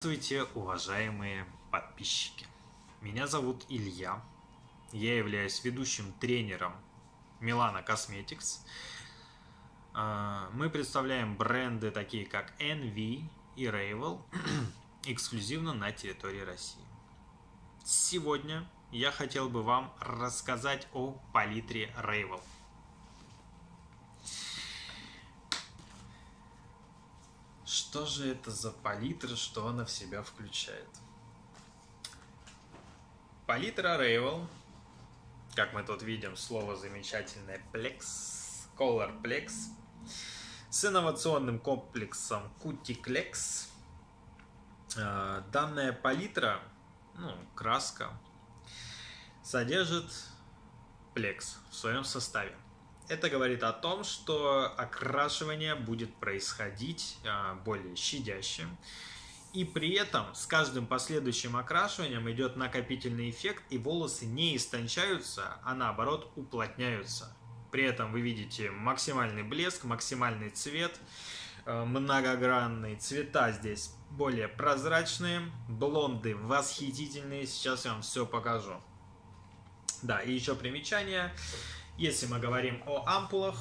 Здравствуйте, уважаемые подписчики! Меня зовут Илья. Я являюсь ведущим тренером Milana Cosmetics. А, мы представляем бренды такие как NV и Ravel эксклюзивно на территории России. Сегодня я хотел бы вам рассказать о палитре Ravel – Что же это за палитра, что она в себя включает? Палитра Ravel, как мы тут видим, слово замечательное Plex, Color Plex, с инновационным комплексом Cuticlex. А, данная палитра, ну, краска, содержит Plex в своем составе. Это говорит о том, что окрашивание будет происходить а, более щадящим. И при этом с каждым последующим окрашиванием идет накопительный эффект, и волосы не истончаются, а наоборот уплотняются. При этом вы видите максимальный блеск, максимальный цвет, а, многогранные цвета здесь более прозрачные, блонды восхитительные, сейчас я вам все покажу. Да, и еще примечание. Если мы говорим о ампулах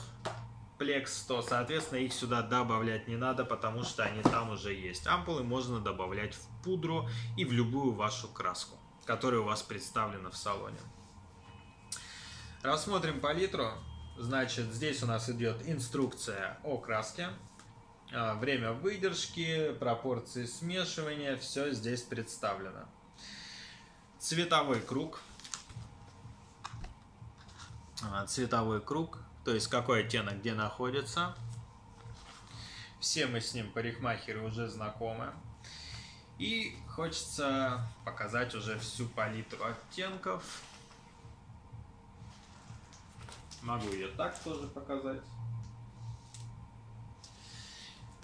Plex, то, соответственно, их сюда добавлять не надо, потому что они там уже есть. Ампулы можно добавлять в пудру и в любую вашу краску, которая у вас представлена в салоне. Рассмотрим палитру. Значит, здесь у нас идет инструкция о краске. А, время выдержки, пропорции смешивания, все здесь представлено. Цветовой круг – цветовой круг, то есть какой оттенок где находится. Все мы с ним парикмахеры уже знакомы. И хочется показать уже всю палитру оттенков. Могу ее так тоже показать.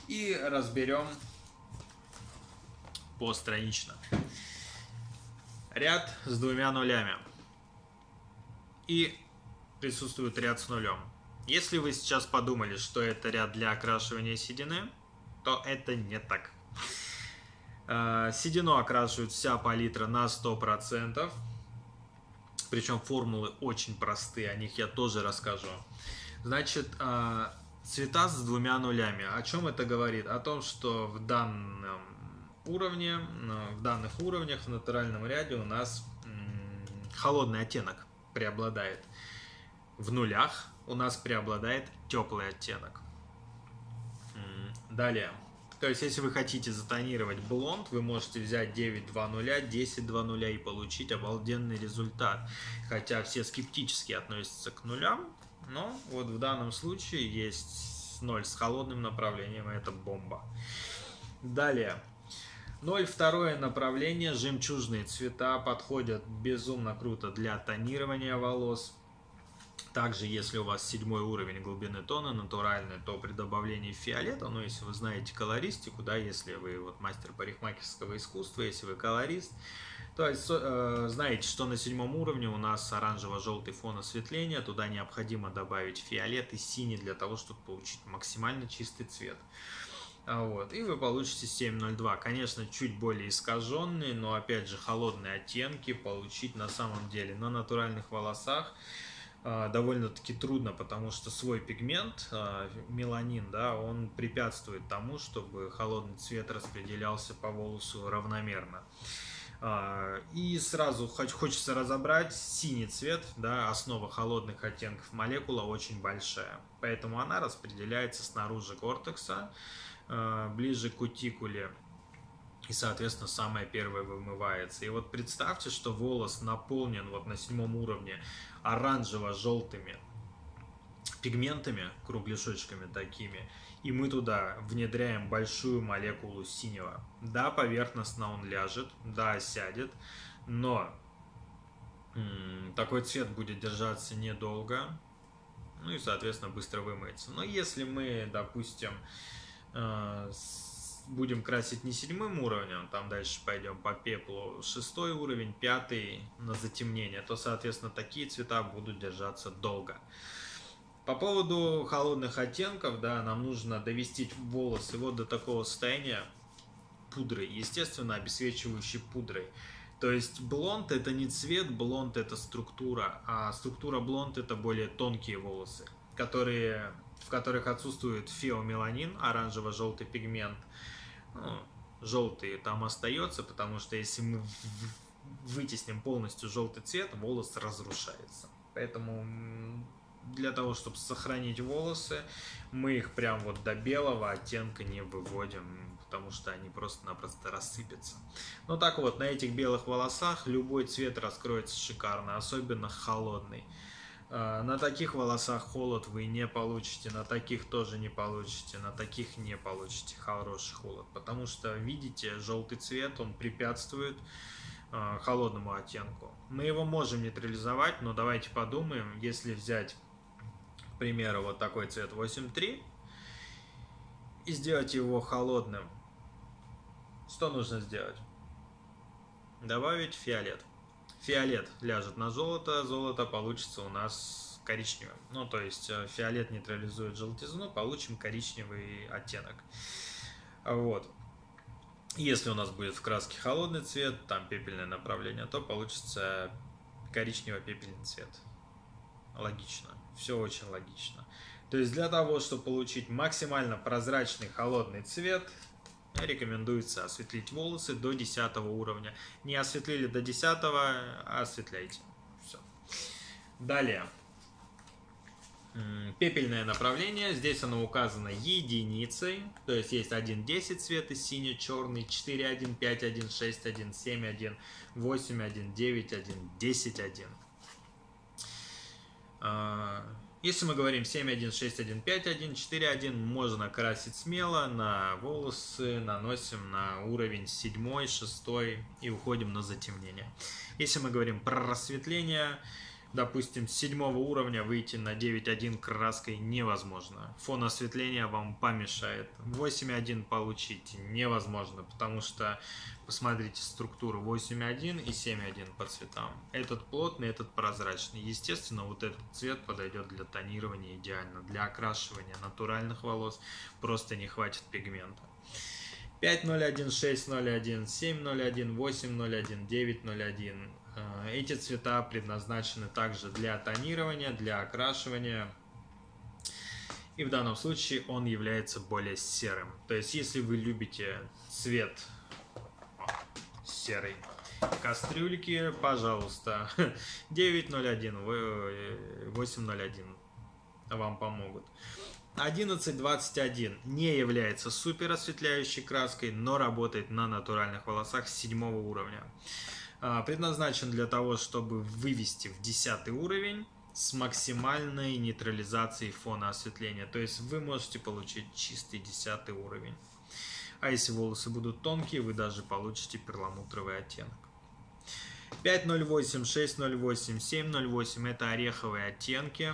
И разберем постранично. Ряд с двумя нулями. И присутствует ряд с нулем. Если вы сейчас подумали, что это ряд для окрашивания седины, то это не так. А, седину окрашивают вся палитра на 100%. Причем формулы очень простые, о них я тоже расскажу. Значит, а, цвета с двумя нулями. О чем это говорит? О том, что в данном уровне, в данных уровнях в натуральном ряде у нас холодный оттенок преобладает в нулях у нас преобладает теплый оттенок. Далее. То есть, если вы хотите затонировать блонд, вы можете взять 9.2.0, 10.2.0 и получить обалденный результат. Хотя все скептически относятся к нулям, но вот в данном случае есть 0 с холодным направлением, и это бомба. Далее. 0,2 направление, жемчужные цвета подходят безумно круто для тонирования волос. Также, если у вас седьмой уровень глубины тона натуральный, то при добавлении фиолета, ну, если вы знаете колористику, да, если вы вот мастер парикмахерского искусства, если вы колорист, то есть э, знаете, что на седьмом уровне у нас оранжево-желтый фон осветления, туда необходимо добавить фиолет и синий для того, чтобы получить максимально чистый цвет. А вот, и вы получите 7.02. Конечно, чуть более искаженные, но опять же холодные оттенки получить на самом деле на натуральных волосах довольно-таки трудно, потому что свой пигмент, а, меланин, да, он препятствует тому, чтобы холодный цвет распределялся по волосу равномерно. А, и сразу хочется разобрать синий цвет, да, основа холодных оттенков молекула очень большая, поэтому она распределяется снаружи кортекса, ближе к кутикуле и, соответственно, самое первое вымывается. И вот представьте, что волос наполнен вот на седьмом уровне оранжево-желтыми пигментами, кругляшочками такими, и мы туда внедряем большую молекулу синего. Да, поверхностно он ляжет, да, сядет, но такой цвет будет держаться недолго, ну и, соответственно, быстро вымыется. Но если мы, допустим, э, будем красить не седьмым уровнем, там дальше пойдем по пеплу, шестой уровень, пятый на затемнение, то, соответственно, такие цвета будут держаться долго. По поводу холодных оттенков, да, нам нужно довести волосы вот до такого состояния, пудрой, естественно, обесвечивающей пудрой. То есть блонд это не цвет, блонд это структура, а структура блонд это более тонкие волосы, которые, в которых отсутствует феомеланин, оранжево-желтый пигмент. Ну, желтый там остается, потому что если мы вытесним полностью желтый цвет, волос разрушается. Поэтому для того, чтобы сохранить волосы, мы их прям вот до белого оттенка не выводим, потому что они просто-напросто рассыпятся. Ну так вот, на этих белых волосах любой цвет раскроется шикарно, особенно холодный. А, на таких волосах холод вы не получите, на таких тоже не получите, на таких не получите хороший холод, потому что, видите, желтый цвет, он препятствует а, холодному оттенку. Мы его можем нейтрализовать, но давайте подумаем, если взять к примеру, вот такой цвет 8.3 и сделать его холодным, что нужно сделать? Добавить фиолет. Фиолет ляжет на золото, золото получится у нас коричневым. Ну, то есть э, фиолет нейтрализует желтизну, получим коричневый оттенок. Вот. Если у нас будет в краске холодный цвет, там пепельное направление, то получится коричнево-пепельный цвет. Логично. Все очень логично. То есть для того, чтобы получить максимально прозрачный холодный цвет, рекомендуется осветлить волосы до 10 уровня. Не осветлили до 10, а осветляйте. Все. Далее. Пепельное направление, здесь оно указано единицей, то есть есть 1.10 цвета, синий-черный, 4.1, 5.1, 6.1, 7.1, 8.1, 9.1, 10.1. А, если мы говорим 7.1, 6.1, 5.1, 4.1, можно красить смело на волосы, наносим на уровень 7, 6 и уходим на затемнение. Если мы говорим про рассветление, допустим, с седьмого уровня выйти на 9.1 краской невозможно. Фон осветления вам помешает. 8.1 получить невозможно, потому что посмотрите структуру 8.1 и 7.1 по цветам. Этот плотный, этот прозрачный. Естественно, вот этот цвет подойдет для тонирования идеально. Для окрашивания натуральных волос просто не хватит пигмента. 5.01, 6.01, 7.01, 8.01, 9.01 Э, эти цвета предназначены также для тонирования, для окрашивания. И в данном случае он является более серым. То есть, если вы любите цвет серый кастрюльки, пожалуйста, 901, 801 вам помогут. 1121 не является супер осветляющей краской, но работает на натуральных волосах седьмого уровня. А, предназначен для того, чтобы вывести в 10 уровень с максимальной нейтрализацией фона осветления. То есть вы можете получить чистый 10 уровень. А если волосы будут тонкие, вы даже получите перламутровый оттенок. 508, 608, 708 это ореховые оттенки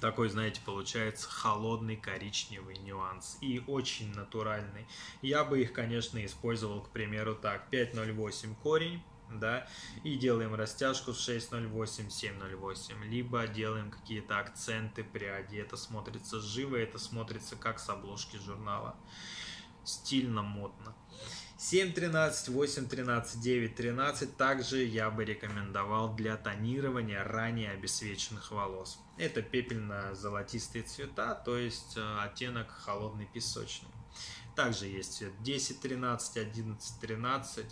такой, знаете, получается холодный коричневый нюанс и очень натуральный. Я бы их, конечно, использовал, к примеру, так, 508 корень, да, и делаем растяжку с 608, 708, либо делаем какие-то акценты пряди, это смотрится живо, это смотрится как с обложки журнала, стильно, модно. 7.13, 8.13, 9.13 также я бы рекомендовал для тонирования ранее обесвеченных волос. Это пепельно-золотистые цвета, то есть э, оттенок холодный песочный. Также есть цвет 10.13, 11.13.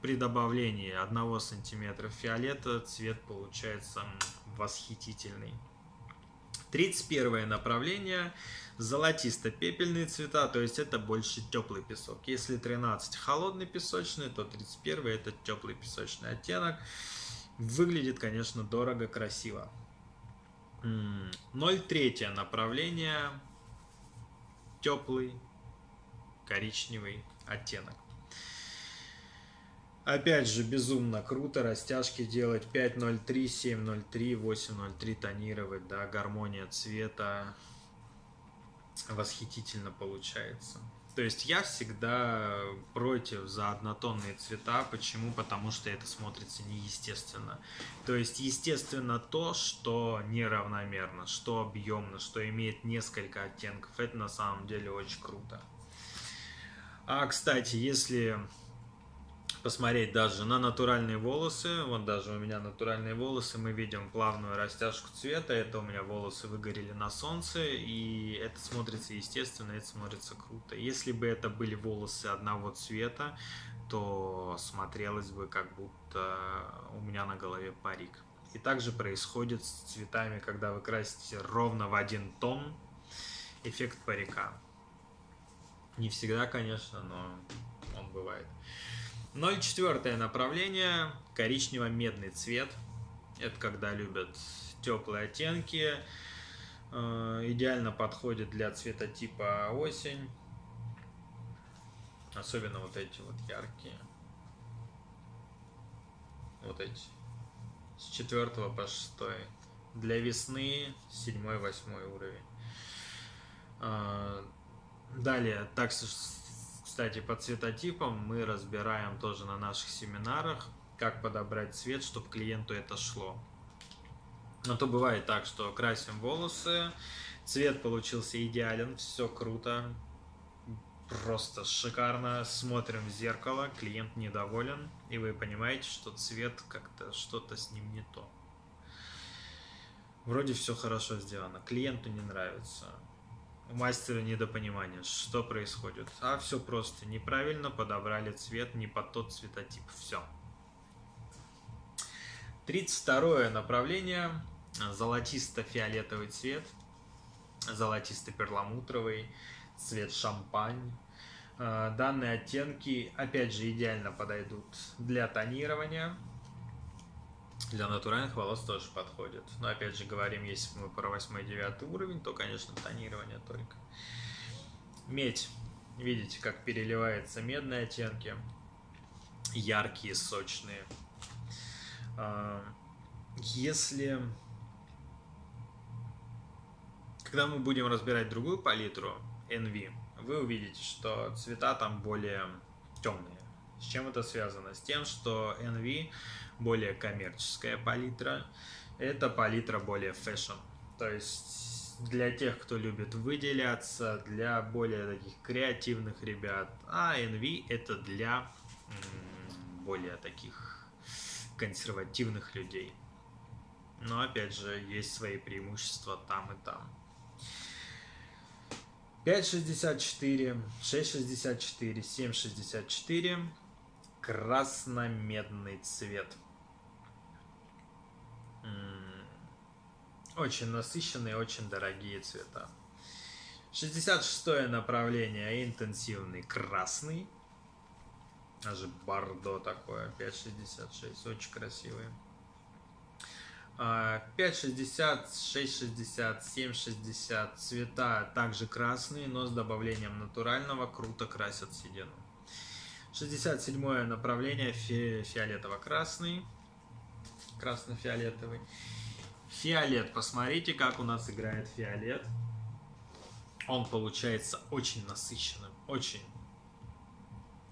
При добавлении 1 см фиолета цвет получается восхитительный. 31 направление золотисто-пепельные цвета, то есть это больше теплый песок. Если 13 холодный песочный, то 31 это теплый песочный оттенок. Выглядит, конечно, дорого, красиво. 0,3 направление, теплый коричневый оттенок. Опять же, безумно круто растяжки делать 5.03, 7.03, 8.03 тонировать, да, гармония цвета восхитительно получается. То есть я всегда против за однотонные цвета. Почему? Потому что это смотрится неестественно. То есть естественно то, что неравномерно, что объемно, что имеет несколько оттенков. Это на самом деле очень круто. А, кстати, если посмотреть даже на натуральные волосы, вот даже у меня натуральные волосы, мы видим плавную растяжку цвета, это у меня волосы выгорели на солнце, и это смотрится естественно, это смотрится круто. Если бы это были волосы одного цвета, то смотрелось бы как будто у меня на голове парик. И также происходит с цветами, когда вы красите ровно в один тон, эффект парика. Не всегда, конечно, но он бывает. 0,4 направление, коричнево-медный цвет. Это когда любят теплые оттенки. Э, идеально подходит для цветотипа осень. Особенно вот эти вот яркие. Вот эти. С 4 по 6. Для весны 7-8 уровень. Э, далее, так кстати, по цветотипам мы разбираем тоже на наших семинарах, как подобрать цвет, чтобы клиенту это шло. Но то бывает так, что красим волосы, цвет получился идеален, все круто, просто шикарно, смотрим в зеркало, клиент недоволен, и вы понимаете, что цвет как-то что-то с ним не то. Вроде все хорошо сделано, клиенту не нравится, мастера недопонимание. Что происходит? А все просто. Неправильно подобрали цвет, не под тот цветотип. Все. 32 направление. Золотисто-фиолетовый цвет. Золотисто-перламутровый. Цвет шампань. А, данные оттенки, опять же, идеально подойдут для тонирования для натуральных волос тоже подходит. Но опять же говорим, если мы про 8-9 уровень, то, конечно, тонирование только. Медь. Видите, как переливается медные оттенки. Яркие, сочные. А, если... Когда мы будем разбирать другую палитру, NV, вы увидите, что цвета там более темные. С чем это связано? С тем, что NV более коммерческая палитра, это палитра более fashion. То есть для тех, кто любит выделяться, для более таких креативных ребят. А NV это для более таких консервативных людей. Но опять же, есть свои преимущества там и там. 5.64, 6.64, 7.64, красно-медный цвет. Очень насыщенные, очень дорогие цвета. 66 направление, интенсивный красный. Даже бордо такое, 5,66, очень красивый. 5,60, 6,60, 7,60 цвета также красные, но с добавлением натурального круто красят седину. 67 направление фи фиолетово-красный красно-фиолетовый. Фиолет. Посмотрите, как у нас играет фиолет. Он получается очень насыщенным, очень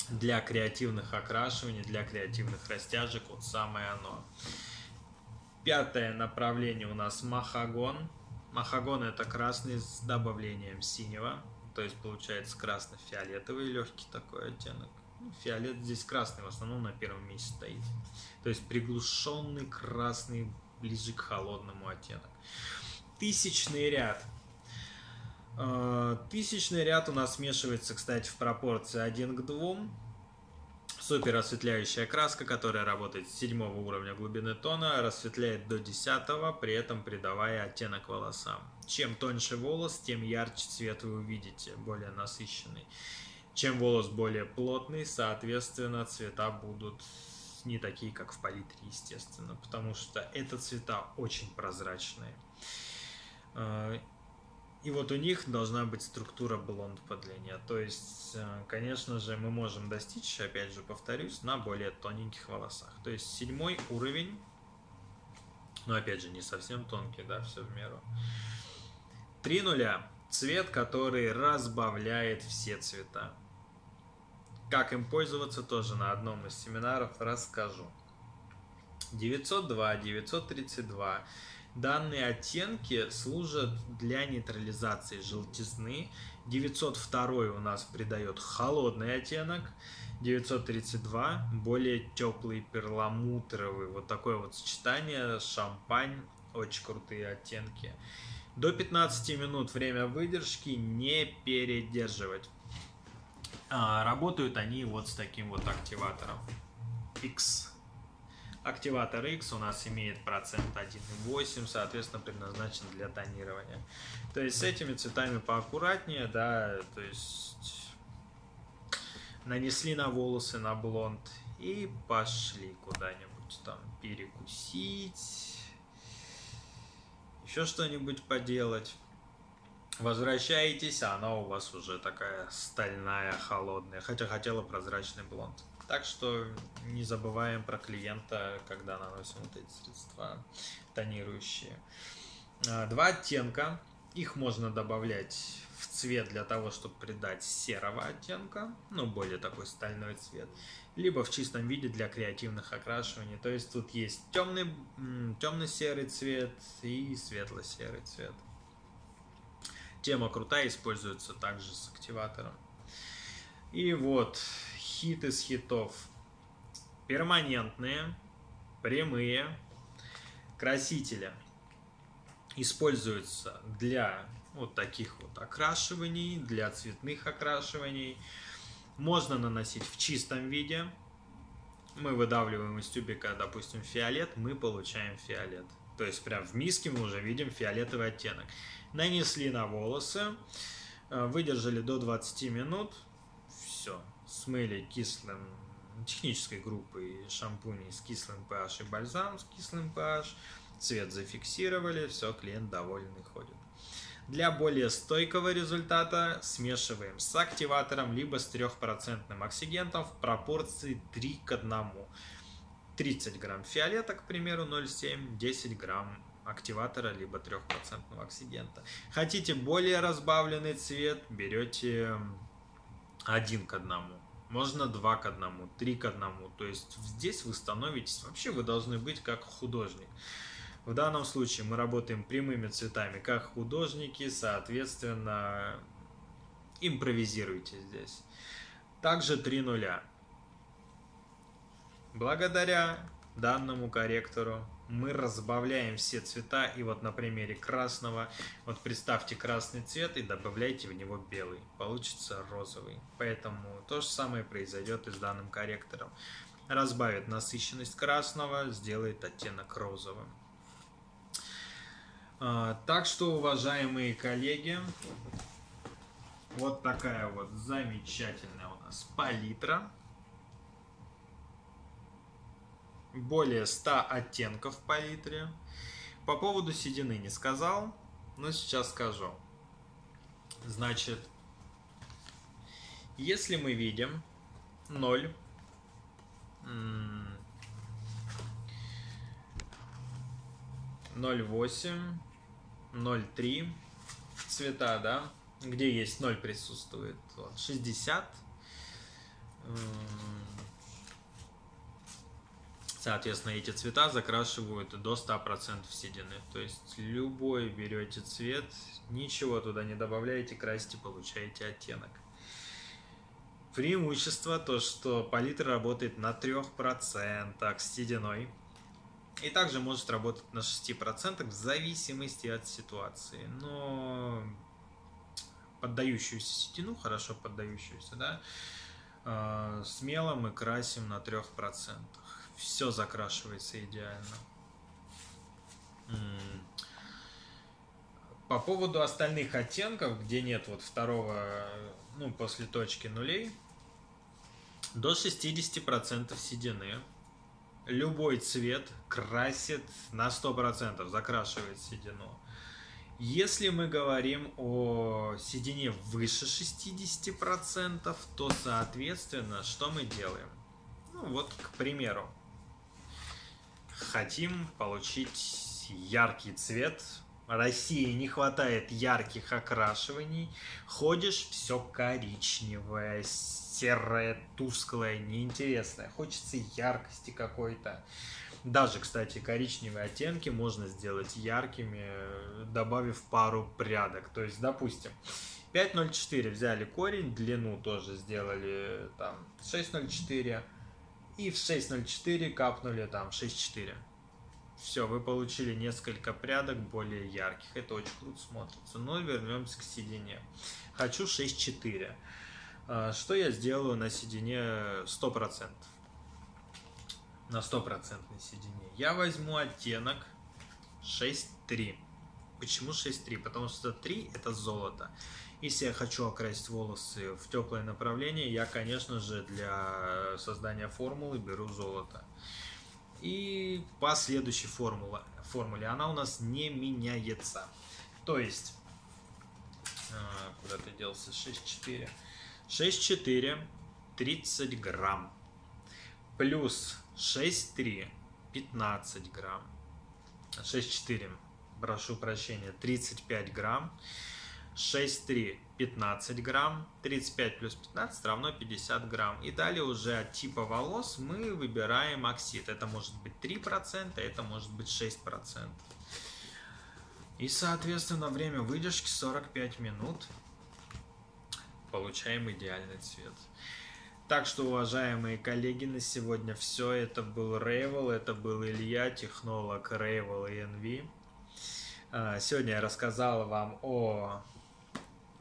для креативных окрашиваний, для креативных растяжек, вот самое оно. Пятое направление у нас махагон. Махагон это красный с добавлением синего, то есть получается красно-фиолетовый легкий такой оттенок. Фиолет здесь красный в основном на первом месте стоит. То есть приглушенный красный, ближе к холодному оттенок. Тысячный ряд. А, тысячный ряд у нас смешивается, кстати, в пропорции 1 к 2. Супер осветляющая краска, которая работает с 7 уровня глубины тона, рассветляет до 10, при этом придавая оттенок волосам. Чем тоньше волос, тем ярче цвет вы увидите, более насыщенный. Чем волос более плотный, соответственно, цвета будут не такие, как в палитре, естественно, потому что это цвета очень прозрачные. А, и вот у них должна быть структура блонд по. То есть, э, конечно же, мы можем достичь, опять же, повторюсь, на более тоненьких волосах. То есть седьмой уровень, но опять же, не совсем тонкий, да, все в меру. Три нуля. Цвет, который разбавляет все цвета. Как им пользоваться, тоже на одном из семинаров расскажу. 902, 932, Данные оттенки служат для нейтрализации желтизны. 902 у нас придает холодный оттенок. 932 более теплый перламутровый. Вот такое вот сочетание. Шампань. Очень крутые оттенки. До 15 минут время выдержки не передерживать. А, работают они вот с таким вот активатором. X. Активатор X у нас имеет процент 1,8, соответственно, предназначен для тонирования. То есть с этими цветами поаккуратнее, да, то есть нанесли на волосы, на блонд и пошли куда-нибудь там перекусить, еще что-нибудь поделать. Возвращаетесь, а она у вас уже такая стальная, холодная, хотя хотела прозрачный блонд. Так что не забываем про клиента, когда наносим вот эти средства тонирующие. А, два оттенка. Их можно добавлять в цвет для того, чтобы придать серого оттенка, ну, более такой стальной цвет, либо в чистом виде для креативных окрашиваний. То есть тут есть темный, темно-серый цвет и светло-серый цвет. Тема крутая, используется также с активатором. И вот, хит из хитов. Перманентные, прямые красители используются для вот таких вот окрашиваний, для цветных окрашиваний. Можно наносить в чистом виде. Мы выдавливаем из тюбика, допустим, фиолет, мы получаем фиолет. То есть прям в миске мы уже видим фиолетовый оттенок. Нанесли на волосы, э, выдержали до 20 минут, все, смыли кислым технической группой шампуней с кислым pH и бальзам с кислым pH, цвет зафиксировали, все, клиент довольный ходит. Для более стойкого результата смешиваем с активатором либо с 3% оксигентом в пропорции 3 к 1. 30 грамм фиолета, к примеру, 0,7, 10 грамм активатора, либо 3% оксигента. Хотите более разбавленный цвет, берете один к одному. Можно два к одному, три к одному. То есть здесь вы становитесь, вообще вы должны быть как художник. В данном случае мы работаем прямыми цветами, как художники, соответственно, импровизируйте здесь. Также три нуля. Благодаря данному корректору мы разбавляем все цвета. И вот на примере красного, вот представьте красный цвет и добавляйте в него белый. Получится розовый. Поэтому то же самое произойдет и с данным корректором. Разбавит насыщенность красного, сделает оттенок розовым. А, так что, уважаемые коллеги, вот такая вот замечательная у нас палитра. Более 100 оттенков в палитре. По поводу седины не сказал, но сейчас скажу. Значит, если мы видим 0, 0,8, 0,3 цвета, да, где есть 0 присутствует, 60, Соответственно, эти цвета закрашивают до 100% седины. То есть любой берете цвет, ничего туда не добавляете, красите, получаете оттенок. Преимущество то, что палитра работает на 3% с сединой. И также может работать на 6% в зависимости от ситуации. Но поддающуюся седину, хорошо поддающуюся, да, э, смело мы красим на 3% все закрашивается идеально. По поводу остальных оттенков, где нет вот второго, ну, после точки нулей, до 60% седины. Любой цвет красит на 100%, закрашивает седину. Если мы говорим о седине выше 60%, то, соответственно, что мы делаем? Ну, вот, к примеру, хотим получить яркий цвет. России не хватает ярких окрашиваний. Ходишь, все коричневое, серое, тусклое, неинтересное. Хочется яркости какой-то. Даже, кстати, коричневые оттенки можно сделать яркими, добавив пару прядок. То есть, допустим, 5.04 взяли корень, длину тоже сделали там 6.04 и в 6.04 капнули там 6.4. Все, вы получили несколько прядок более ярких. Это очень круто смотрится. Но вернемся к седине. Хочу 6.4. А, что я сделаю на седине 100%? На стопроцентной седине. Я возьму оттенок 6.3. Почему 6.3? Потому что 3 это золото. Если я хочу окрасить волосы в теплое направление, я, конечно же, для создания формулы беру золото. И по следующей формуле, формуле она у нас не меняется. То есть, а, куда ты делся, 6,4. 6,4, 30 грамм. Плюс 6,3, 15 грамм. 6,4, прошу прощения, 35 грамм. 6,3 15 грамм, 35 плюс 15 равно 50 грамм. И далее уже от типа волос мы выбираем оксид. Это может быть 3%, это может быть 6%. И соответственно время выдержки 45 минут. Получаем идеальный цвет. Так что, уважаемые коллеги, на сегодня все. Это был Рейвел, это был Илья, технолог Рейвел и NV. А, сегодня я рассказал вам о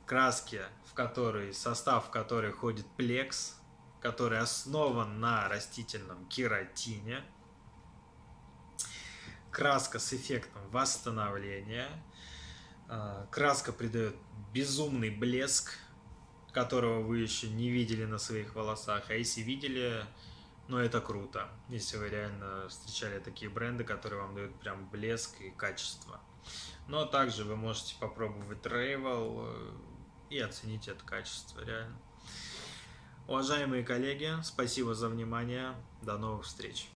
краске, в которой, состав в которой ходит плекс, который основан на растительном кератине. Краска с эффектом восстановления. А, краска придает безумный блеск, которого вы еще не видели на своих волосах. А если видели, ну это круто. Если вы реально встречали такие бренды, которые вам дают прям блеск и качество. Но также вы можете попробовать Travel, и оценить это качество реально. Уважаемые коллеги, спасибо за внимание. До новых встреч.